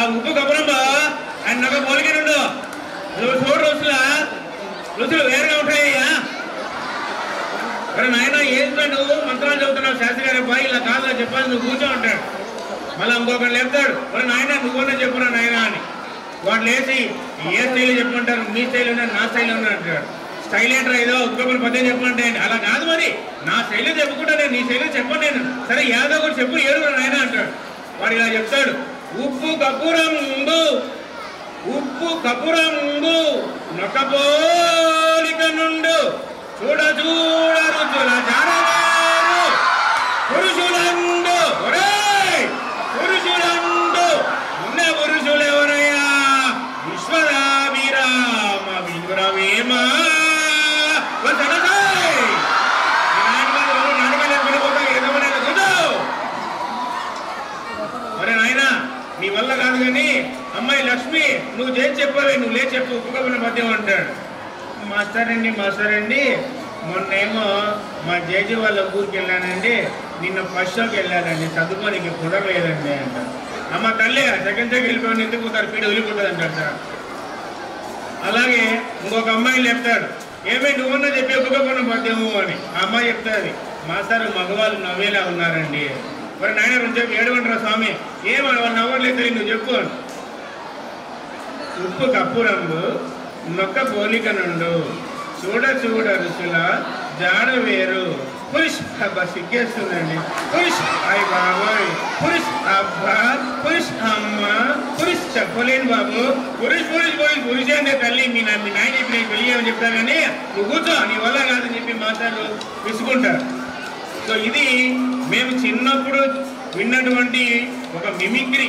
ఆ ఉప్పు కబురమ్మ ఆయన నగ పోలికనుండు నువ్వు చూడు రుచులా రుచులు వేరుగా ఉంటాయ్యా మరి నాయన ఏంటో నువ్వు మంత్రాలు చదువుతున్నావు శాస్త్రి గారి అబ్బాయి ఇలా కాదులా చెప్పాలి నువ్వు కూర్చో ఉంటాడు మళ్ళీ ఇంకొకటి లేపుతాడు. మరి నాయన నువ్వన్నా చెప్పురా నాయన అని. వాడు లేచి ఏ స్టైల్ చెప్పమంటారు మీ స్టైల్ ఉన్నా నా స్టైల్ ఉన్నారు అంటాడు. స్టైల్ ఏంట్రా ఏదో ఉద్యోగులు పద్యం చెప్పమంటే అలా కాదు మరి. నా శైలి చెప్పుకుంటా నేను నీ శైలి చెప్పను నేను. సరే యాదో ఒకటి చెప్పు ఏడుగురు నాయన అంటాడు. వాడు ఇలా చెప్తాడు. ఉప్పు కపురంబు. ఉప్పు కపురంబు. నొకపోలిక వల్ల కాదు కానీ అమ్మాయి లక్ష్మి నువ్వు చేసి చెప్పాలి? నువ్వు లే చెప్పు ఉపకపన మద్యం అంటాడు. మాస్టర్ అండి మాస్టర్ అండి మొన్నేమో మా జేజీ వాళ్ళ ఊరికి వెళ్ళానండి. నిన్న ఫస్ట్ షోకి వెళ్ళానండి చదువుకోనికి కుదరలేదండి అంట అమ్మ తల్లి సెకండ్ షోకి వెళ్ళిపోయిన. ఎందుకు పోతారు? పీడ వదిలిపోతుంది అంటాడు సార్. అలాగే ఇంకొక అమ్మాయి చెప్తాడు ఏమే నువ్వన్నా చెప్పి ఒప్పుకోకుండా మద్యము అని. ఆ అమ్మాయి చెప్తాది మాస్టారు మగవాళ్ళు నవ్వేలా ఉన్నారండి మరి నాయన రెండు చెప్పి ఏడవంటారా స్వామి. ఏం వాళ్ళు తెలియదు నువ్వు చెప్పు. ఉప్పు కప్పురంబు నొక్క పోలిక నుండు చూడ చూడ రుచుల జాడ వేరు. పురుష్ అబ్బా సిగ్గేస్తుందండి. పురుష్ అయ్య బాబోయ్. పురుష్ అబ్బా పురుష్ అమ్మ పురుష్ చెప్పలేను బాబు. పురుష్ పురుష్ పురుష్ పురుష్ అంటే తల్లి. మీ నా మీ నాయన ఇప్పుడు నేను పెళ్ళి చేయమని చెప్తా కానీ నువ్వు కూర్చో. నీ వల్ల కాదని చెప్పి మాట్లాడు. విసుకుంటారు. సో ఇది మేము చిన్నప్పుడు విన్నటువంటి ఒక మిమిక్రీ.